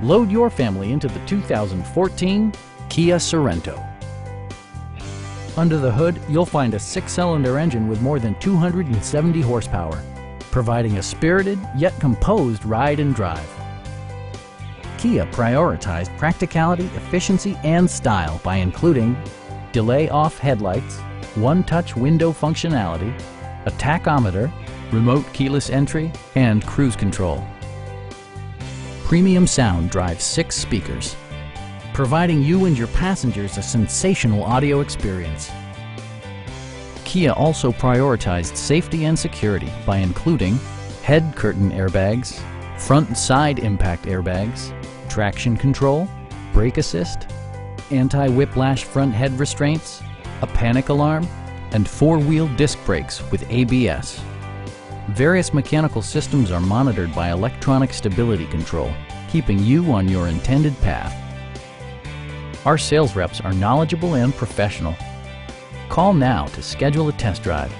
Load your family into the 2014 Kia Sorento. Under the hood, you'll find a six-cylinder engine with more than 270 horsepower, providing a spirited yet composed ride and drive. Kia prioritized practicality, efficiency, and style by including delay off headlights, one-touch window functionality, a tachometer, remote keyless entry, and cruise control. Premium sound drives six speakers, providing you and your passengers a sensational audio experience. Kia also prioritized safety and security by including head curtain airbags, front and side impact airbags, traction control, brake assist, anti-whiplash front head restraints, a panic alarm, and four-wheel disc brakes with ABS. Various mechanical systems are monitored by electronic stability control, keeping you on your intended path. Our sales reps are knowledgeable and professional. Call now to schedule a test drive.